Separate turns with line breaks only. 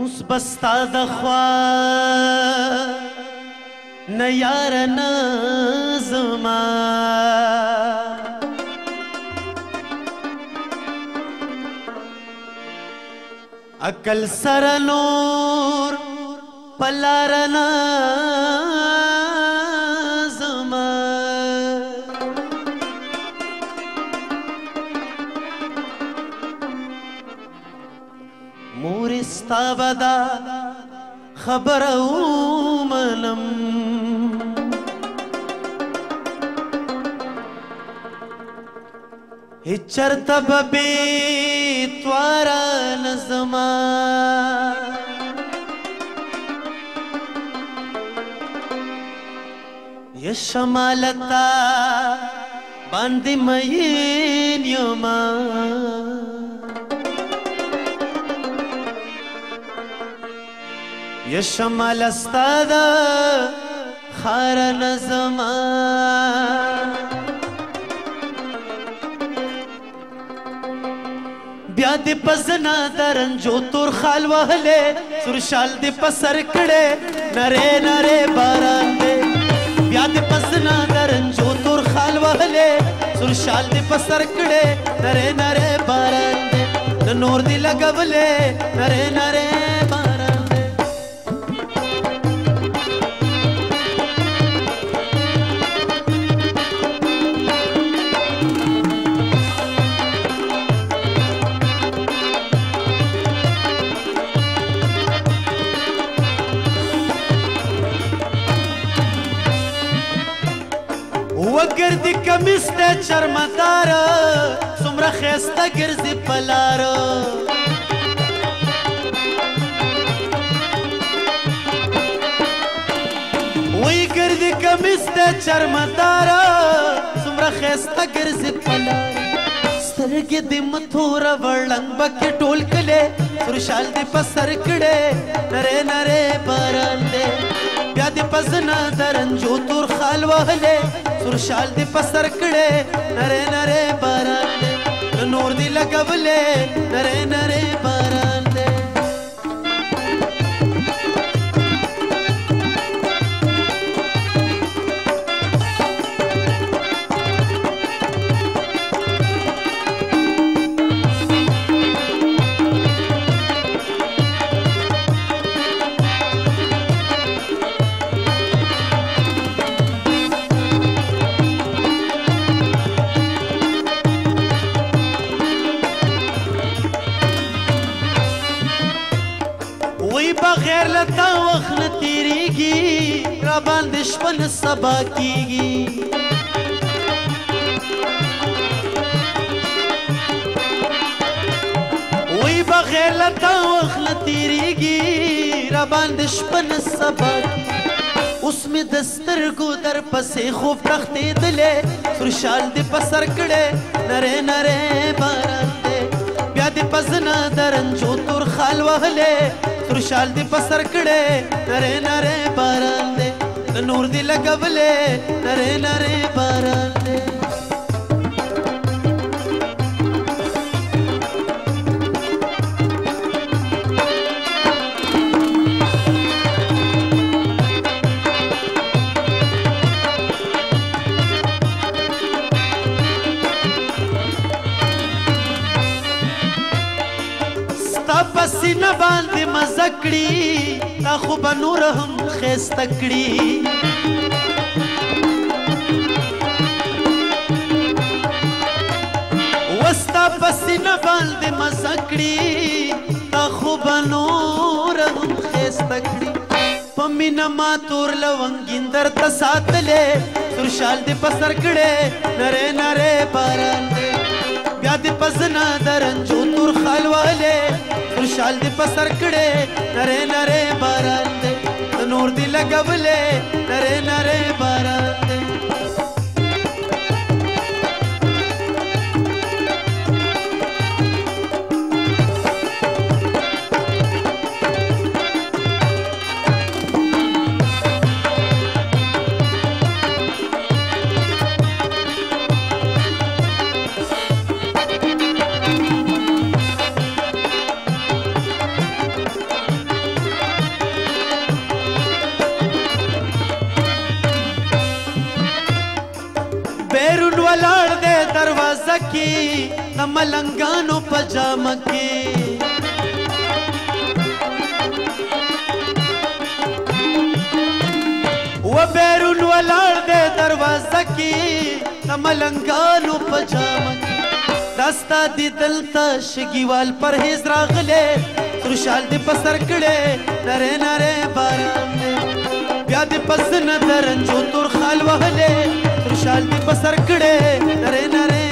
اوس بستا د خوا نه یار نه زما عقل سره نور پلار نه مور ستا بدا خبر او ملم هچر تب بی توارا نظما یشمالتا باندې مې نیومه یا شمال استادا خار نظما بیا دې پزنا درنجو تور خال وهلې سر شال دې پسر کړې نره نره باران دې بیا دې پزنا درنجو تور خال وهلې سر شال دې پسر کړې نره نره باران دې نور دې لګولې نره نره وګرځي کمیس ته شرمدار څومره خسته ګرځي پلار وای ګرځي کمیس ته شرمدار څومره خسته ګرځي پلار سترګې دې مٿور وړنګ بکې ټول کله سرشال دې په سر کړه نره نره باران دې بیا دې پزنا درنجو تور خال وهله تور شال دی پسر کړه نره نره باران نور دی لګولې نره نره باران غیر لتا وخت نه تیریږي را باندې شپه نه سبا کیږي وی بغیر لتا وخت نه تیریږي را باندې شپه نه سبا اوس مې د سترګو در پسې خوب تښتېدلی سور شال دې په سر کړی نری نری باران دی بیا دې په زنه درنجو تور خال وهلی خوشحال دی پسر کړي نره نره باران دی نور دی لګولې نره نره باران نه باندې مزکړي تا خو به نور هم خېسته کړي وستا پسې نه باندې مزکړي تا خو به نور هم خېسته کړي په مینه ما تور لونګین درته ساتلې تور شال دې په سر کړې نرې نرې باران دې بیا دې پزنا درنجو تور خالواله تر شال دې پسر کړه نره نره باران دې نور دې لګولې نره نره باران بیرون ولاړ دې دروازه کې د ملنګانو پجام کې و بیرون ولاړ دې دروازه کې د ملنګانو پجام کې دستا دې دلته شګیوال پرهیز راغله تر شال دې پسر کړه نره نره باران دې بیا دې پس نظر جو تر خال وهله خوشحال دې بسر کړې نره نره